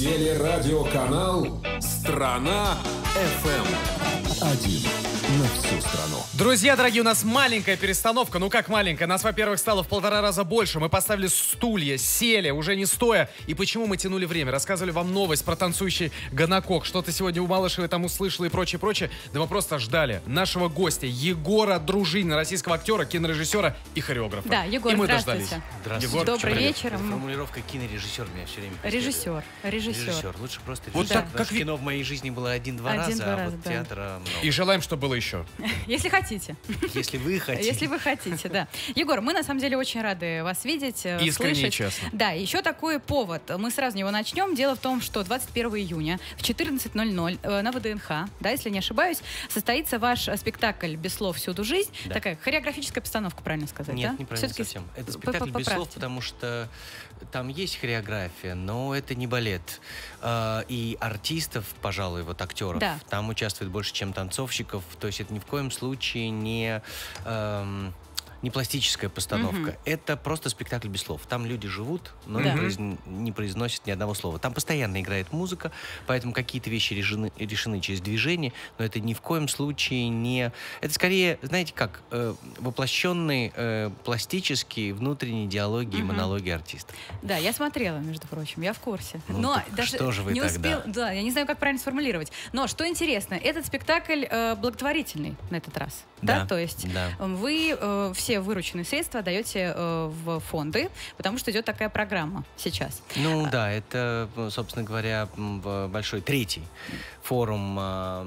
Телерадиоканал «Страна FM эм». один всю страну. Друзья дорогие, у нас маленькая перестановка. Ну как маленькая? Нас, во-первых, стало в полтора раза больше. Мы поставили стулья, сели, уже не стоя. И почему мы тянули время? Рассказывали вам новость про танцующий гонокок. Что ты сегодня у Малышевой там услышала и прочее, прочее. Да мы просто ждали нашего гостя Егора Дружинина, российского актера, кинорежиссера и хореографа. Да, Егор, и мы здравствуйте. дождались. Здравствуйте. Егор, Добрый привет. вечер. Формулировка кинорежиссер меня все время. Режиссер. Режиссер. Режиссер. Лучше просто Вот режиссер. так, Потому как кино в моей жизни было один-два раза, а вот да. театра много. И желаем, чтобы было еще. Если хотите. Если вы хотите. Если вы хотите, да. Егор, мы на самом деле очень рады вас видеть, э, Искренне слышать. честно. Да, еще такой повод. Мы сразу него начнем. Дело в том, что 21 июня в 14.00 э, на ВДНХ, да, если не ошибаюсь, состоится ваш э, спектакль «Без слов всюду жизнь». Да. Такая хореографическая постановка, правильно сказать, Нет, да? неправильно Всё-таки совсем. Это спектакль без слов, потому что там есть хореография, но это не балет. А, И артистов, пожалуй, вот актеров, Да. там участвует больше, чем танцовщиков. То есть это ни в коем случае не... эм, не пластическая постановка. Мгм. Это просто спектакль без слов. Там люди живут, но Да. не, произн- не произносят ни одного слова. Там постоянно играет музыка, поэтому какие-то вещи решены, решены через движение, но это ни в коем случае не... Это скорее, знаете как, э, воплощенные э, пластические внутренние диалоги и Мгм. монологи артистов. Да, я смотрела, между прочим, я в курсе. Ну, Но даже что же вы не тогда? успел, да, я не знаю, как правильно сформулировать. Но что интересно, этот спектакль э, благотворительный на этот раз, да? Да, То есть да. э, вы э, все вырученные средства даете э, в фонды, потому что идет такая программа сейчас. Ну да, это, э, собственно говоря, большой третий форум а,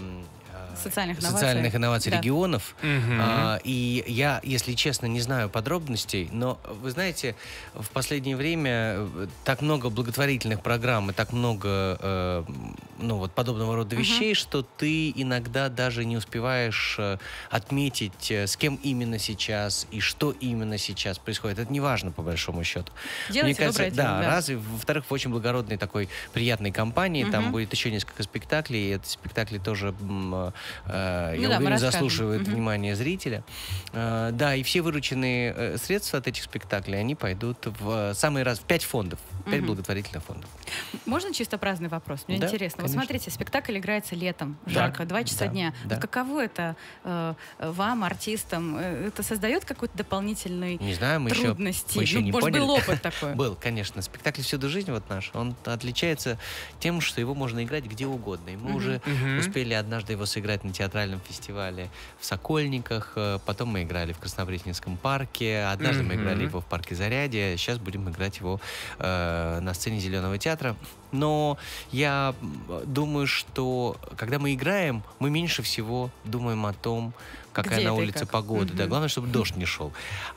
а, Социальных инноваций. социальных инноваций Да. регионов. Мгм. А, и я, если честно, не знаю подробностей, но вы знаете, в последнее время э, так много благотворительных программ и так много э, ну, вот подобного рода вещей, что ты иногда даже не успеваешь э, отметить, э, с кем именно сейчас и что именно сейчас происходит. Это не важно, по большому счету. Делайте доброе дело, да, да. раз, и во-вторых, в очень благородной такой приятной компании, там Мгм. будет еще несколько спектаклей, и эти спектакли тоже, э, э, Ну я да, мы уверен, расскажем. заслуживают Мгм. внимания зрителя. Э, да, и все вырученные средства от этих спектаклей, они пойдут в самый раз, в пять фондов, пять Мгм. благотворительных фондов. Можно чисто праздный вопрос? Мне Да, интересно. Вот смотрите, спектакль играется летом, жарко, два часа да, дня. да. Вот каково это э, вам, артистам? Э, Это создает какой-то дополнительный Не знаю, мы еще, трудности? мы еще Ну, не может, поняли. был опыт такой? Был, конечно. Спектакль «Всюду жизнь» вот наш, он отличается тем, что его можно играть где угодно. И мы Мгм. уже Мгм. успели однажды его сыграть на театральном фестивале в Сокольниках, э, потом мы играли в Краснопресненском парке, однажды мы Мгм. играли его в парке Зарядье, сейчас будем играть его э, на сцене Зеленого театра. Но я думаю, что когда мы играем, мы меньше всего думаем о том, какая Где на улице как. погода. Да, Мгм. главное, чтобы дождь не шел.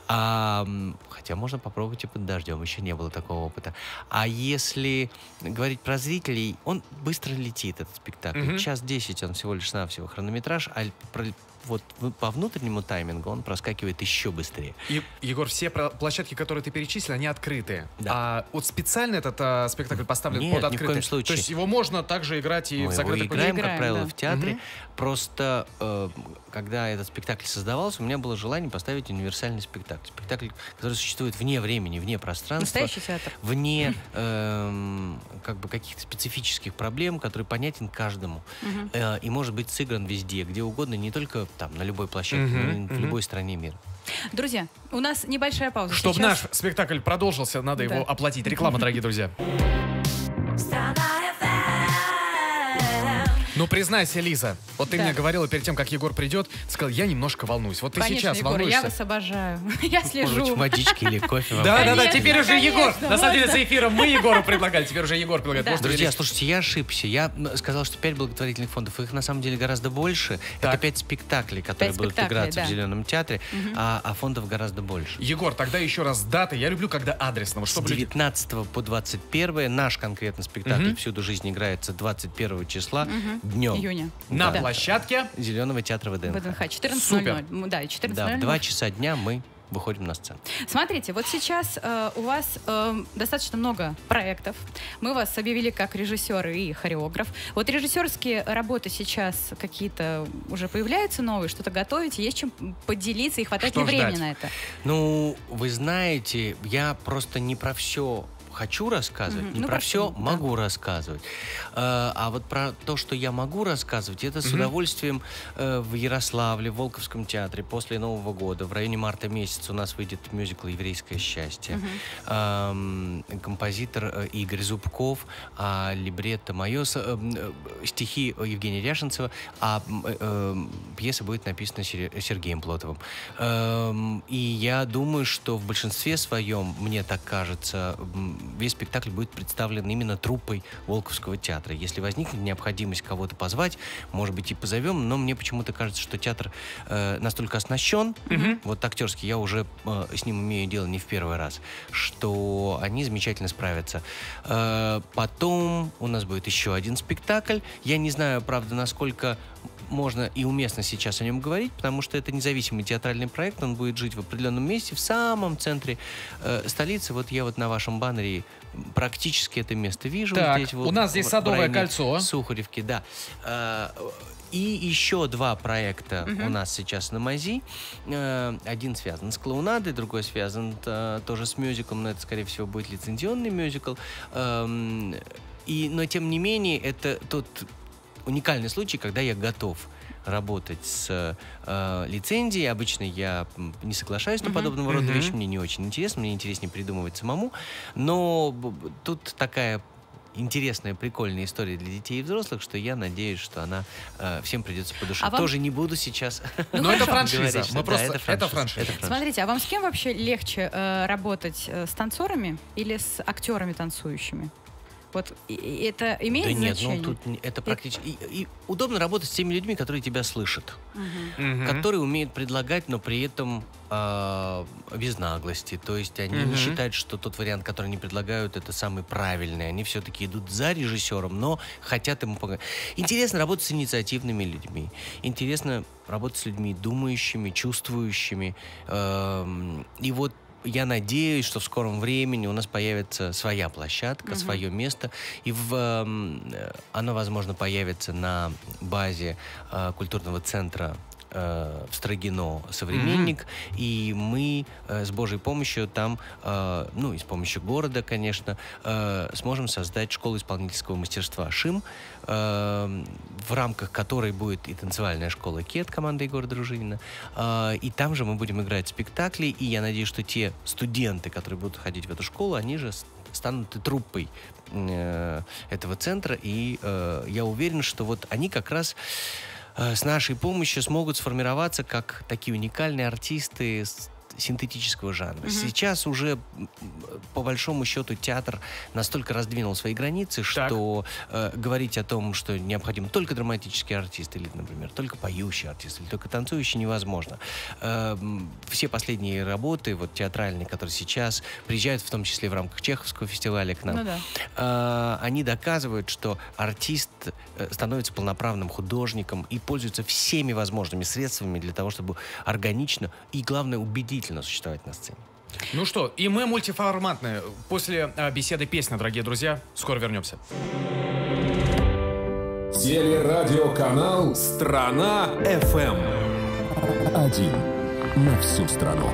А, хотя можно попробовать и под дождем, еще не было такого опыта. А если говорить про зрителей, он быстро летит, этот спектакль. Мгм. Час 10 он всего лишь навсего хронометраж, а про- вот по внутреннему таймингу он проскакивает еще быстрее. И, Егор, все площадки, которые ты перечислил, они открытые. Да. А вот специально этот а, спектакль поставлен Нет, под ни в открытый? коем случае. То есть его можно также играть и Мы в его закрытых играем, Играем, как правило, да. в театре. Мгм. Просто, э, когда этот спектакль создавался, у меня было желание поставить универсальный спектакль. Спектакль, который существует вне времени, вне пространства. Настоящий театр. вне эм, как бы каких-то специфических проблем, который понятен каждому Мгм. э, и может быть сыгран везде, где угодно, не только там на любой площадке, Мгм, но и в мгм. любой стране мира. Друзья, у нас небольшая пауза. Чтобы Сейчас- наш спектакль продолжился, надо Да. его оплатить. Реклама, дорогие друзья. Ну, признайся, Лиза, вот ты Да. мне говорила перед тем, как Егор придет, сказал, я немножко волнуюсь. Вот ты Конечно, сейчас Егор, я волнуешься. вас обожаю. Я Может слежу. водички или кофе вам Да, да, да, теперь уже Егор. На самом деле за эфиром мы Егору предлагали, теперь уже Егор предлагает. Может, Друзья, слушайте, я ошибся. Я сказал, что пять благотворительных фондов. Их на самом деле гораздо больше. Это пять спектаклей, которые будут играться в Зеленом театре, а, а фондов гораздо больше. Егор, тогда еще раз даты. Я люблю, когда адресно. С чтобы люди- 19 по 21 наш конкретно спектакль. «Всюду жизнь» играется 21 числа днем. Июня. На Да. площадке. Зеленого театра ВДНХ. ВДНХ, 14.00. Супер. М, Да, 14.00. Да, в 2 часа дня мы выходим на сцену. Смотрите, вот сейчас э, у вас э, достаточно много проектов. Мы вас объявили как режиссер и хореограф. Вот режиссерские работы сейчас какие-то уже появляются новые, что-то готовите, есть чем поделиться и хватает Что ли времени ждать? на это? Ну, вы знаете, я просто не про все хочу рассказывать, Мгм. не Ну, про все да. могу рассказывать. Э, А вот про то, что я могу рассказывать, это с Мгм. удовольствием э, в Ярославле, в Волковском театре после Нового года, в районе марта месяца у нас выйдет мюзикл «Еврейское счастье». Композитор э, Игорь Зубков, а либретто мое, с- эм, э, стихи Евгения Ряшенцева, а э, эм, пьеса будет написана Сер- Сергеем Плотовым. Эм, И я думаю, что в большинстве своем, мне так кажется, весь спектакль будет представлен именно труппой Волковского театра. Если возникнет необходимость кого-то позвать, может быть, и позовем, но мне почему-то кажется, что театр э, настолько оснащен, вот актерский, я уже э, с ним имею дело не в первый раз, что они замечательно справятся. Э, потом у нас будет еще один спектакль. Я не знаю, правда, насколько можно и уместно сейчас о нем говорить, потому что это независимый театральный проект, он будет жить в определенном месте, в самом центре э, столицы. Вот я вот на вашем баннере практически это место вижу. Так, здесь, у в- нас здесь в Садовое районе кольцо. Сухаревки, да. Э, И еще два проекта у нас сейчас на МАЗИ. Э, Один связан с клоунадой, другой связан э, тоже с мюзиклом, но это, скорее всего, будет лицензионный мюзикл. Эм, И, но, тем не менее, это тот уникальный случай, когда я готов работать с э, лицензией. Обычно я не соглашаюсь на Мгм. подобного рода Мгм. вещи, мне не очень интересно, мне интереснее придумывать самому. Но тут такая интересная, прикольная история для детей и взрослых, что я надеюсь, что она э, всем придется по душе. А вам- Тоже не буду сейчас Ну, Но это хорошо. франшиза. говорить, что Мы да, просто... это Это франшиза. Это франшиза. Смотрите, а вам с кем вообще легче э, работать? э, с танцорами или с актерами танцующими? Вот это имеет Да нет, значение? ну тут это практически... И, и удобно работать с теми людьми, которые тебя слышат. Мгм. которые умеют предлагать, но при этом а, без наглости. То есть они Мгм. не считают, что тот вариант, который они предлагают, это самый правильный. Они все-таки идут за режиссером, но хотят ему помогать. Интересно работать с инициативными людьми. Интересно работать с людьми думающими, чувствующими. Эм, И вот я надеюсь, что в скором времени у нас появится своя площадка, Мгм. свое место. И в, эм, э, оно, возможно, появится на базе э, культурного центра э, в Строгино «Современник», и мы э, с Божьей помощью там, э, ну и с помощью города, конечно, э, сможем создать школу исполнительского мастерства «Шим», э, в рамках которой будет и танцевальная школа «Кет» команды Егора Дружинина, э, и там же мы будем играть спектакли, и я надеюсь, что те студенты, которые будут ходить в эту школу, они же станут и труппой э, этого центра, и э, я уверен, что вот они как раз с нашей помощью смогут сформироваться как такие уникальные артисты синтетического жанра. Мгм. Сейчас уже, по большому счету, театр настолько раздвинул свои границы, Так. что э, говорить о том, что необходим только драматический артист, или, например, только поющий артист, или только танцующий, невозможно. Э, все последние работы, вот театральные, которые сейчас приезжают, в том числе в рамках Чеховского фестиваля к нам, Ну да. а, они доказывают, что артист э, становится полноправным художником и пользуется всеми возможными средствами для того, чтобы органично и, главное, убедительно существовать на сцене. Ну что, и мы мультиформатные. После а, беседы песня, дорогие друзья. Скоро вернемся. Телерадиоканал «Страна FM». Один на всю страну.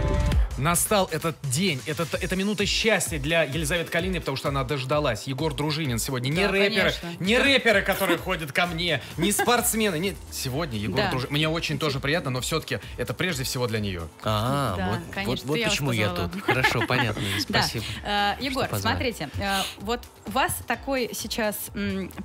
Настал этот день, этот, эта минута счастья для Елизаветы Калиной, потому что она дождалась. Егор Дружинин сегодня. Не Да, рэперы, конечно. не рэперы, которые ходят ко мне, не спортсмены. Нет, сегодня Егор Да. Дружинин. Мне очень тоже приятно, но все-таки это прежде всего для нее. А, Да, вот, конечно, вот, вот я почему я позвала. тут. Хорошо, понятно, спасибо. Да. Э, Егор, смотрите, э, вот у вас такой сейчас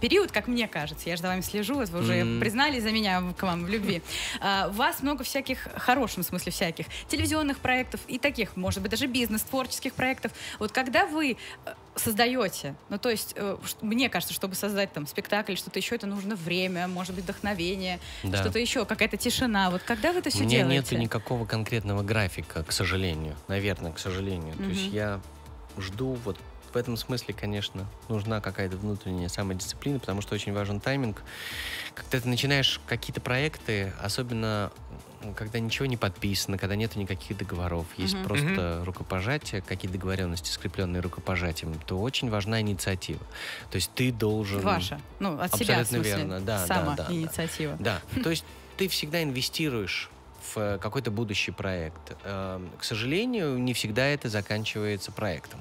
период, как мне кажется, я же за вами слежу, вот вы уже признали за меня к вам в любви. Э, У вас много всяких, в хорошем смысле всяких, телевизионных проектов и таких, может быть, даже бизнес, творческих проектов. Вот когда вы э, создаете, ну то есть, э, мне кажется, чтобы создать там спектакль, что-то еще, это нужно время, может быть, вдохновение, Да. что-то еще, какая-то тишина. Вот когда вы это У все меня делаете? нет никакого конкретного графика, к сожалению. Наверное, к сожалению. То есть я жду вот в этом смысле, конечно, нужна какая-то внутренняя самодисциплина, потому что очень важен тайминг. Когда ты начинаешь какие-то проекты, особенно когда ничего не подписано, когда нет никаких договоров, есть Мгм. просто рукопожатие, какие договоренности, скрепленные рукопожатием, то очень важна инициатива. То есть ты должен... Ваша. Ну, от себя, в Абсолютно смысле. верно, да, да, Сама да, да. инициатива. Да, то есть ты всегда инвестируешь в какой-то будущий проект. Э, к сожалению, не всегда это заканчивается проектом.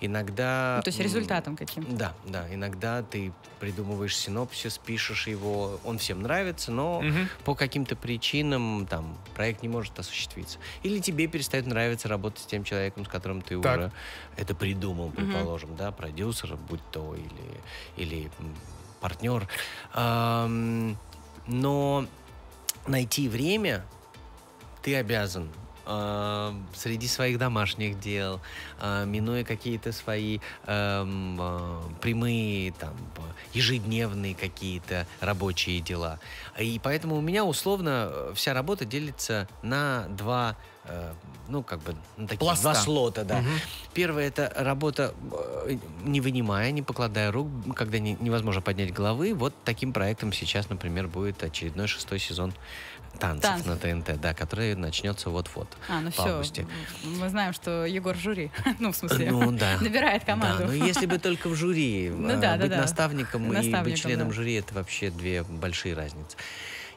Иногда... Ну, то есть результатом каким-то. Да, да. Иногда ты придумываешь синопсис, пишешь его, он всем нравится, но Мгм. по каким-то причинам там проект не может осуществиться. Или тебе перестает нравиться работать с тем человеком, с которым ты Так. уже это придумал, предположим, да, продюсер, будь то или, или партнер. Ам, но найти время ты обязан а, среди своих домашних дел, а, минуя какие-то свои эм, а, прямые, там, ежедневные какие-то рабочие дела. И поэтому у меня условно э, вся работа делится на два, э, ну, как бы, на такие Пласта. два слота, да. Мгм. Первое это работа, э, не вынимая, не покладая рук, когда не- невозможно поднять головы. Вот таким проектом сейчас, например, будет очередной шестой сезон танцев, Танцев. на ТНТ, да, который начнется вот-вот. А, ну в все. августе. Мы знаем, что Егор в жюри. Ну, в смысле, Ну да. набирает команду. Да, но если бы только в жюри. Ну а, да, быть да. наставником и Наставником, быть членом да. жюри это вообще две большие разницы.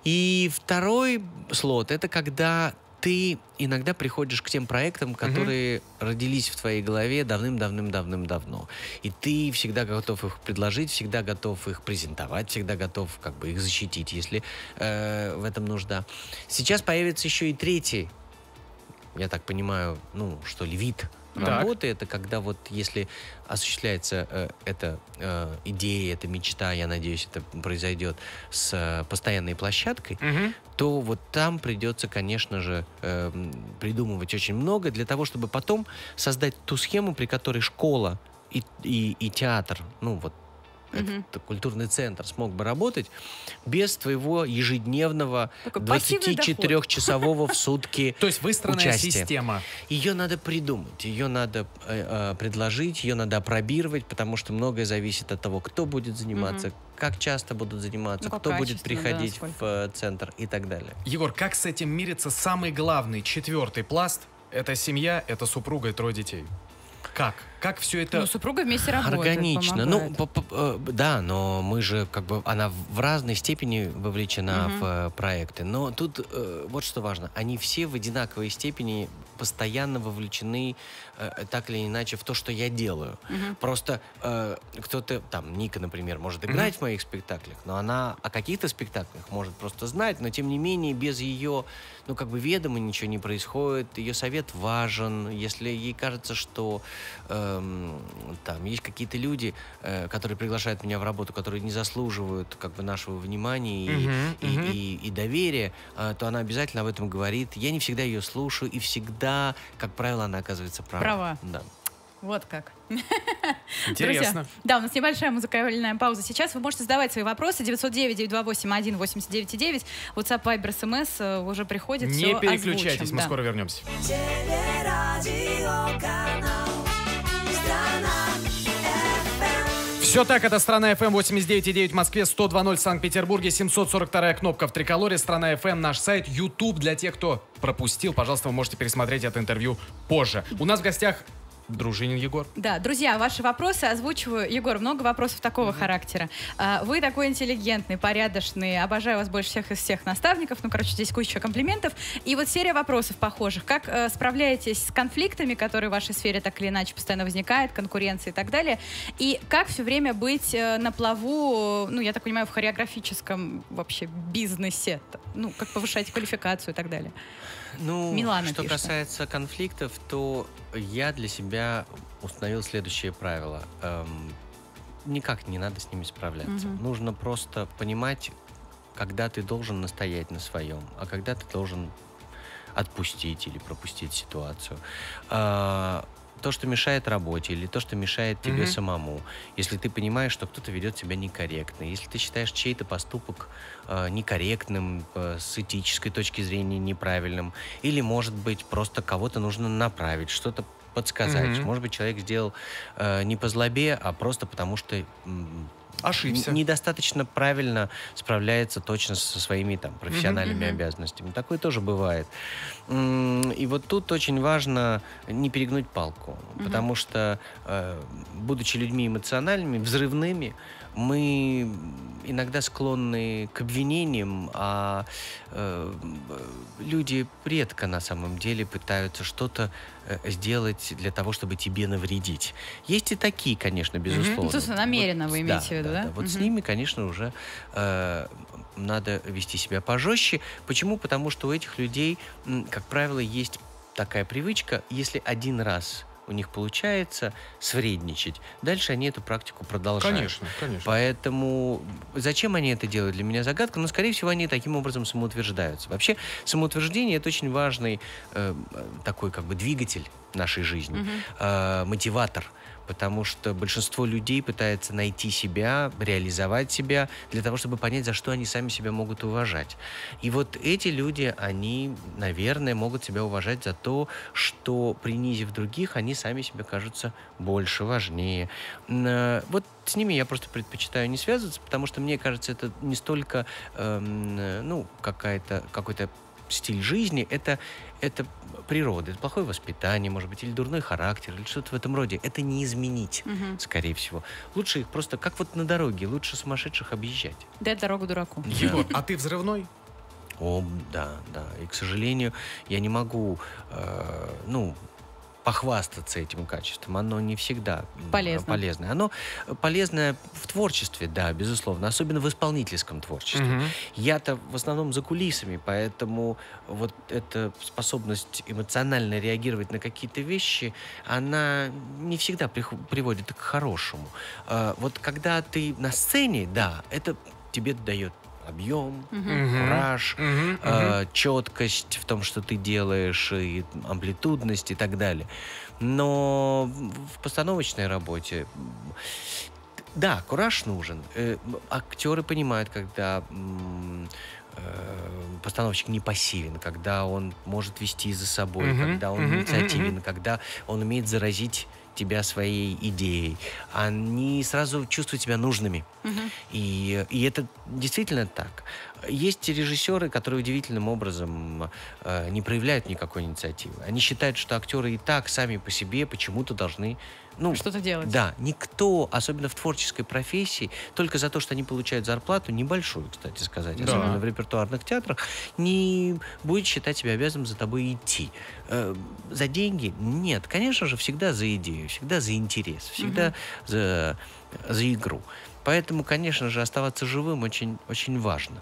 И второй слот это когда ты иногда приходишь к тем проектам, которые родились в твоей голове давным-давным-давным-давно. И ты всегда готов их предложить, всегда готов их презентовать, всегда готов как бы их защитить, если э, в этом нужда. Сейчас появится еще и третий, я так понимаю, ну, что ли, вид Так. работы. Это когда вот если осуществляется э, эта э, идея, эта мечта, я надеюсь, это произойдет с э, постоянной площадкой, Мгм. то вот там придется, конечно же, эм, придумывать очень много для того, чтобы потом создать ту схему, при которой школа и, и, и театр, ну вот Этот культурный центр смог бы работать без твоего ежедневного Такой пассивный доход. 24-часового в сутки То есть выстроенная участия. система. Ее надо придумать, ее надо э, э, предложить, ее надо опробировать, потому что многое зависит от того, кто будет заниматься, как часто будут заниматься, Ну, кто будет да, приходить сколько. в э, центр и так далее. Егор, как с этим мирится самый главный, четвертый пласт? Это семья, это супруга и трое детей. Как? Как все это... Ну, супруга вместе работает, Органично. Ну, помогает. по- по- э, да, но мы же как бы она в разной степени вовлечена Мгм. в э, проекты. Но тут э, вот что важно: они все в одинаковой степени постоянно вовлечены э, так или иначе в то, что я делаю. Мгм. Просто э, кто-то, там, Ника, например, может играть в моих спектаклях, но она о каких-то спектаклях может просто знать, но тем не менее без ее, ну, как бы ведома ничего не происходит, ее совет важен, если ей кажется, что эм, там есть какие-то люди, э, которые приглашают меня в работу, которые не заслуживают как бы нашего внимания и, Мгм, и, мгм. и- и доверия, э, то она обязательно об этом говорит. Я не всегда ее слушаю, и всегда, как правило, она оказывается права. Права. Да. Вот как. Интересно. Друзья, да, у нас небольшая музыкальная пауза. Сейчас вы можете задавать свои вопросы. 909-281-89-9. WhatsApp, Viber, SMS э, уже приходит. Не переключайтесь, озвучим, мы да. скоро вернемся. Все так, это страна FM 89,9 в Москве, 102.0 в Санкт-Петербурге, 742 кнопка в триколоре, страна FM, наш сайт, YouTube для тех, кто пропустил. Пожалуйста, вы можете пересмотреть это интервью позже. У нас в гостях Дружинин Егор. Да, друзья, ваши вопросы озвучиваю. Егор, много вопросов такого характера. А, Вы такой интеллигентный, порядочный, обожаю вас больше всех из всех наставников. Ну, короче, здесь куча комплиментов. И вот серия вопросов похожих. Как э, справляетесь с конфликтами, которые в вашей сфере так или иначе постоянно возникают, конкуренции и так далее? И как все время быть э, на плаву, ну, я так понимаю, в хореографическом вообще бизнесе? Ну, как повышать квалификацию и так далее? Ну, Милана что пишет. касается конфликтов, то я для себя установил следующее правило. Эм, никак не надо с ними справляться. Мгм. Нужно просто понимать, когда ты должен настоять на своем, а когда ты должен отпустить или пропустить ситуацию. А, то, что мешает работе, или то, что мешает тебе Мгм. самому. Если ты понимаешь, что кто-то ведет себя некорректно, если ты считаешь чей-то поступок э, некорректным, э, с этической точки зрения неправильным, или, может быть, просто кого-то нужно направить, что-то подсказать. Мгм. Может быть, человек сделал э, не по злобе, а просто потому что Ошибся. недостаточно правильно справляется точно со своими там профессиональными обязанностями. Такое тоже бывает. И вот тут очень важно не перегнуть палку, потому что, э, будучи людьми эмоциональными, взрывными, мы иногда склонны к обвинениям, а э, люди редко на самом деле пытаются что-то э, сделать для того, чтобы тебе навредить. Есть и такие, конечно, безусловно. Ну, то есть намеренно вы Вот, имеете в виду, да? Вот с Мгм. ними, конечно, уже э, надо вести себя пожестче. Почему? Потому что у этих людей, как правило, есть такая привычка, если один раз у них получается свредничать, дальше они эту практику продолжают. Конечно, конечно. Поэтому зачем они это делают, для меня загадка, но, скорее всего, они таким образом самоутверждаются. Вообще, самоутверждение — это очень важный э, такой как бы двигатель нашей жизни, э, мотиватор, потому что большинство людей пытается найти себя, реализовать себя для того, чтобы понять, за что они сами себя могут уважать. И вот эти люди, они, наверное, могут себя уважать за то, что, принизив других, они сами себе кажутся больше, важнее. Э, Вот с ними я просто предпочитаю не связываться, потому что мне кажется, это не столько, эм, э, ну, какая-то, какой-то стиль жизни, это, это природа, это плохое воспитание, может быть, или дурной характер, или что-то в этом роде. Это не изменить, Мгм. скорее всего. Лучше их просто, как вот на дороге, лучше сумасшедших объезжать. Дай дорогу дураку. Егор, а ты взрывной? О, да, да. И, к сожалению, я не могу, э, ну, похвастаться этим качеством. Оно не всегда Полезно. полезное. Оно полезное в творчестве, да, безусловно. Особенно в исполнительском творчестве. Мгм. Я-то в основном за кулисами, поэтому вот эта способность эмоционально реагировать на какие-то вещи, она не всегда приводит к хорошему. А, Вот когда ты на сцене, да, это тебе дает объем, Мгм. кураж, Мгм, э, четкость в том, что ты делаешь, и амплитудность и так далее. Но в постановочной работе, да, кураж нужен. Э, Актеры понимают, когда э, постановщик не пассивен, когда он может вести за собой, Мгм, когда он инициативен, когда он умеет заразить тебя своей идеей. Они сразу чувствуют себя нужными. Мгм. И, и это действительно так. Есть режиссеры, которые удивительным образом э, не проявляют никакой инициативы. Они считают, что актеры и так сами по себе почему-то должны... Ну, Что-то делать. да, никто, особенно в творческой профессии, только за то, что они получают зарплату, небольшую, кстати сказать, Да. особенно в репертуарных театрах, не будет считать себя обязанным за тобой идти. Э, за деньги? Нет. Конечно же, всегда за идею, всегда за интерес, всегда за, за игру. Поэтому, конечно же, оставаться живым очень, очень важно.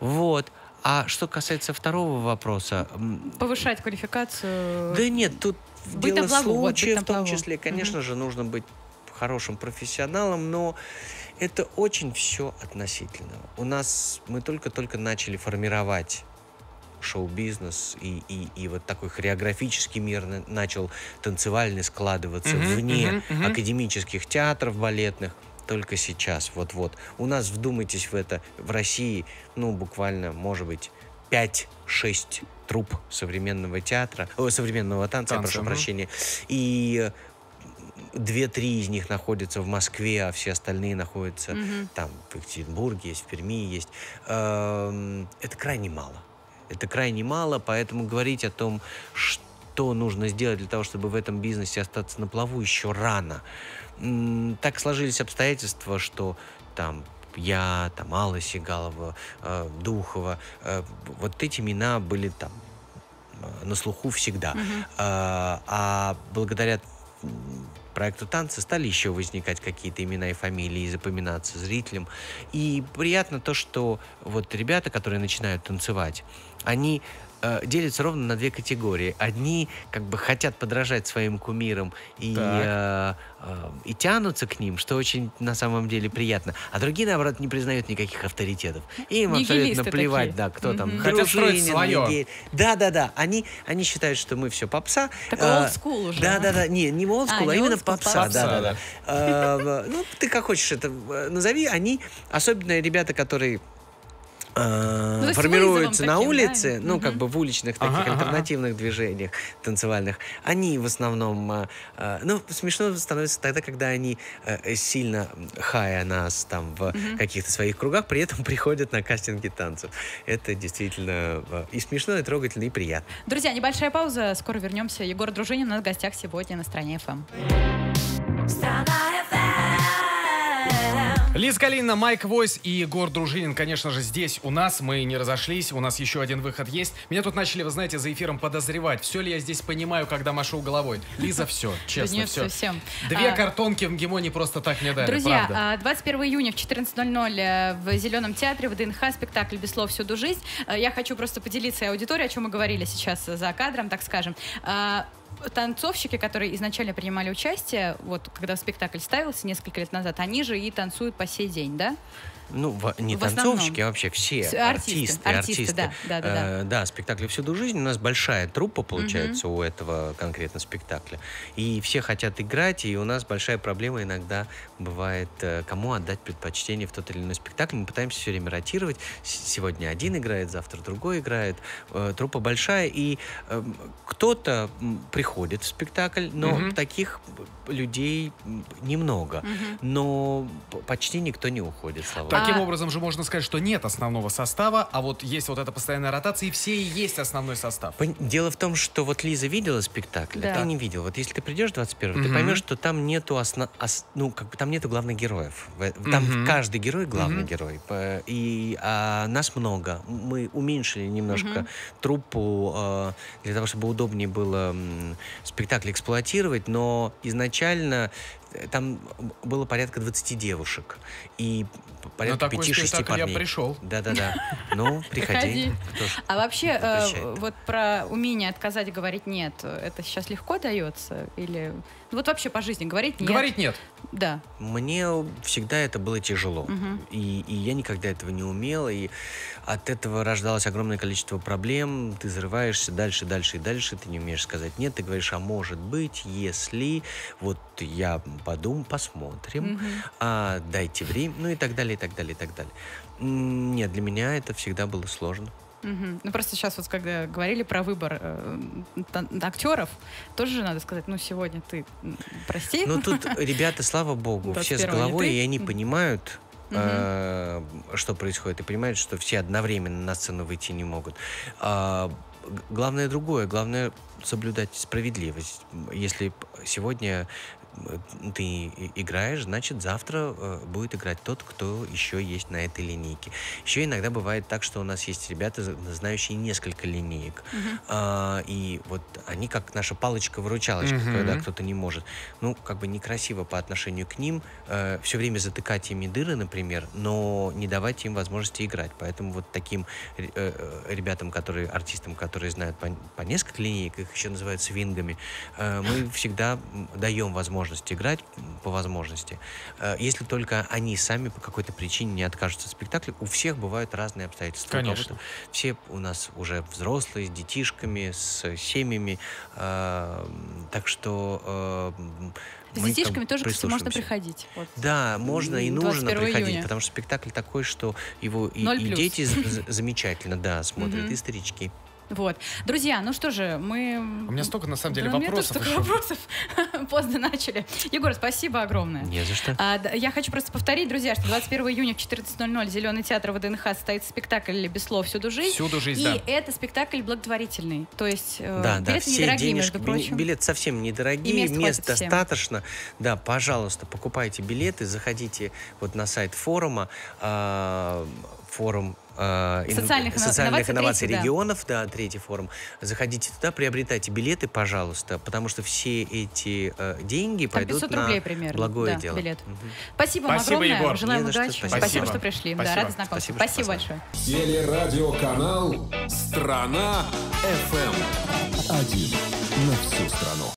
Вот. А что касается второго вопроса, Повышать квалификацию. да нет, тут Быть дело плаву, вот, случая на в том числе. Конечно же, нужно быть хорошим профессионалом, но это очень все относительно. У нас мы только-только начали формировать шоу-бизнес, и, и, и вот такой хореографический мир на- начал танцевальный складываться Мгм, вне мгм, мгм. академических театров балетных только сейчас, вот-вот. У нас, вдумайтесь в это, в России, ну, буквально, может быть, 5-6 труп современного театра, о, современного танца, Танца, прошу мгм. прощения, и две-три из них находятся в Москве, а все остальные находятся Мгм. там в Екатеринбурге есть, в Перми есть. Эм, Это крайне мало. Это крайне мало, поэтому говорить о том, что нужно сделать для того, чтобы в этом бизнесе остаться на плаву, еще рано. Так сложились обстоятельства, что там я, там Алла Сигалова, э, Духова, э, вот эти имена были там э, на слуху всегда. А, а благодаря проекту танцы стали еще возникать какие-то имена и фамилии и запоминаться зрителям. И приятно то, что вот ребята, которые начинают танцевать, они э, делятся ровно на две категории. Одни как бы хотят подражать своим кумирам и, э, э, и тянутся к ним, что очень на самом деле приятно. А другие, наоборот, не признают никаких авторитетов. Им абсолютно плевать, такие. да, кто там. Мгм. Хотят строить. Нигель. Да, да, да. Они, они считают, что мы все попса. Такой А, old school уже. Да, да, да. Не, не old school, А, а, не именно school, попса. попса, Да, да, да. да. А, Ну, ты как хочешь это э, назови. Они, особенно ребята, которые э, Ну, формируются на таким, улице, да? ну, как бы в уличных таких Ага, ага, ага. альтернативных движениях танцевальных, они в основном, э, э, ну, смешно становится тогда, когда они э, сильно хая нас там в каких-то своих кругах, при этом приходят на кастинги танцев. Это действительно э, и смешно, и трогательно, и приятно. Друзья, небольшая пауза. Скоро вернемся. Егор Дружинин у нас в гостях сегодня на стране ФМ. Страна FM. Лиз Калина, Майк Войс и Егор Дружинин, конечно же, здесь у нас. Мы не разошлись, у нас еще один выход есть. Меня тут начали, вы знаете, за эфиром подозревать. Все ли я здесь понимаю, когда машу головой? Лиза, все, честно, нет, все. совсем. Две А, картонки в МГИМО просто так не дали, Друзья, правда. а, 21 июня в 14.00 э, в Зеленом театре в ДНХ спектакль «Без слов всюду жизнь». Э, Я хочу просто поделиться аудиторией, о чем мы говорили сейчас за кадром, так скажем. Танцовщики, которые изначально принимали участие, вот когда спектакль ставился несколько лет назад, они же и танцуют по сей день, да? Ну, в- не В основном. танцовщики, а вообще все Все артисты. артисты, артисты. да, да, да, да. Э, да, спектакль «Всюду жизнь». У нас большая труппа, получается, у этого конкретно спектакля. И все хотят играть, и у нас большая проблема иногда бывает, э, кому отдать предпочтение в тот или иной спектакль. Мы пытаемся все время ротировать. Сегодня один играет, завтра другой играет. Э, Труппа большая, и эм, кто-то приходит в спектакль, но Мгм. таких людей немного. Но п- почти никто не уходит, слава богу. Таким А- образом же можно сказать, что нет основного состава, а вот есть вот эта постоянная ротация, и все и есть основной состав. Дело в том, что вот Лиза видела спектакль, Да. а ты не видел. Вот если ты придешь 21 ты Мгм. поймешь, что там нету осно... ос- ну, как бы там нету главных героев. Там Мгм. каждый герой главный Мгм. герой. И а, нас много. Мы уменьшили немножко труппу э, для того, чтобы удобнее было м, спектакль эксплуатировать, но изначально там было порядка 20 девушек и порядка такой 5-6 спектакль я парней. пришел. Да-да-да. Ну, приходи. А вообще, э, вот про умение отказать говорить нет, это сейчас легко дается? Или ну, вот вообще по жизни говорить нет? Говорить нет. Да. Мне всегда это было тяжело. И я никогда этого не умел. И от этого рождалось огромное количество проблем. Ты зарываешься дальше, дальше и дальше. Ты не умеешь сказать нет. Ты говоришь, а может быть, если вот я подумаю, посмотрим, Мгм. а дайте время, ну и так далее, и так далее, и так далее. Нет, для меня это всегда было сложно. Мгм. Ну просто сейчас вот когда говорили про выбор э, актеров, тоже же надо сказать, ну сегодня ты прости. Ну тут ребята, слава богу, все с 21-го не головой, и они понимают, э, что происходит, и понимают, что все одновременно на сцену выйти не могут. А, главное другое, главное соблюдать справедливость. Если сегодня ты и- играешь, значит завтра э, будет играть тот, кто еще есть на этой линейке. Еще иногда бывает так, что у нас есть ребята, знающие несколько линеек. А, и вот они как наша палочка-выручалочка, Мгм. когда кто-то не может. Ну, как бы некрасиво по отношению к ним все время затыкать ими дыры, например, но не давать им возможности играть. Поэтому вот таким э, э, ребятам, которые, артистам, которые знают по, по несколько линеек, их еще называют свингами, э, мы всегда даем возможность играть м, по возможности. Э, Если только они сами по какой-то причине не откажутся от спектакля, у всех бывают разные обстоятельства. Конечно. все у нас уже взрослые, с детишками, с семьями. э, Так что э, С мы детишками тоже, кстати, можно приходить. Вот. Да, можно и нужно 21 приходить, июня. потому что спектакль такой, что его и, и дети замечательно, да, смотрят, и старички. Вот. Друзья, ну что же, мы... У меня столько, на самом деле, Да, у меня вопросов столько вопросов. Поздно начали. Егор, спасибо огромное. Не за что. А, да, я хочу просто повторить, друзья, что 21 июня в 14.00 Зеленый театр ВДНХ состоит спектакль «Без слов всюду жизнь». Всюду жизнь, И да. это спектакль благотворительный. То есть э, Да, да, билеты все недорогие, денежки, между прочим. билет совсем недорогие, И мест мест, хватит всем. достаточно. Да, пожалуйста, покупайте билеты, заходите вот на сайт форума, а, форум ин- Социальных инно- социальных инноваций, третий, да. регионов, да, третий форум. Заходите туда, приобретайте билеты, пожалуйста, потому что все эти э, деньги Там пойдут 500 на рублей примерно, благое да, дело. билет. Мгм. Спасибо вам Спасибо, огромное. Егор. Желаем Не за что, удачи. спасибо. Спасибо, что пришли. Да, Спасибо. рада знакомству. Спасибо, Спасибо, большое. Телерадиоканал «Страна FM». Один на всю страну.